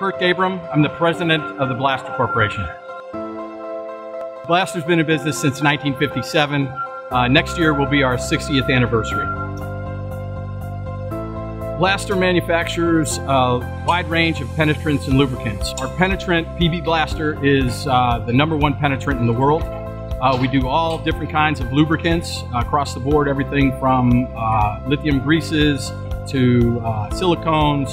Kurt Gabram. I'm the president of the B'laster Corporation. B'laster's been in business since 1957. Uh, next year will be our 60th anniversary. B'laster manufactures a wide range of penetrants and lubricants. Our penetrant PB B'laster is uh, the number one penetrant in the world. Uh, we do all different kinds of lubricants across the board, everything from uh, lithium greases to uh, silicones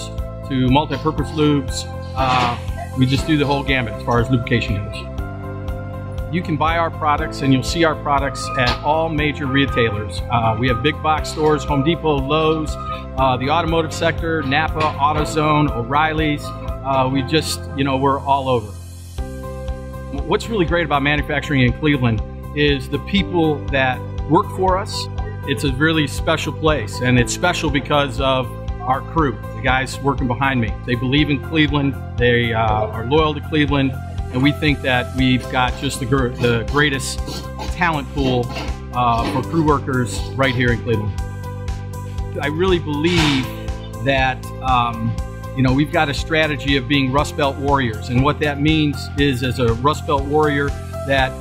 to multi-purpose lubes. Uh, we just do the whole gamut as far as lubrication goes. You can buy our products and you'll see our products at all major retailers. Uh, we have big box stores, Home Depot, Lowe's, uh, the automotive sector, Napa, AutoZone, O'Reilly's. Uh, we just, you know, we're all over. What's really great about manufacturing in Cleveland is the people that work for us. It's a really special place and it's special because of our crew, the guys working behind me. They believe in Cleveland, they uh, are loyal to Cleveland, and we think that we've got just the, gr the greatest talent pool uh, for crew workers right here in Cleveland. I really believe that um, you know we've got a strategy of being Rust Belt warriors, and what that means is, as a Rust Belt warrior, that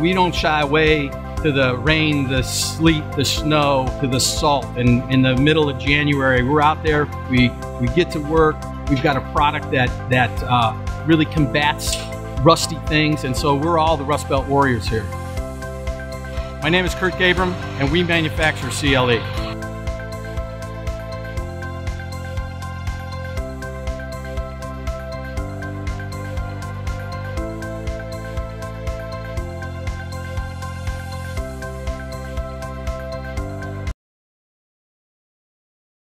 we don't shy away to the rain, the sleet, the snow, to the salt. And in the middle of January, we're out there. We we get to work. We've got a product that that uh, really combats rusty things, and so we're all the Rust Belt warriors here. My name is Kurt Gabram, and we manufacture CLE.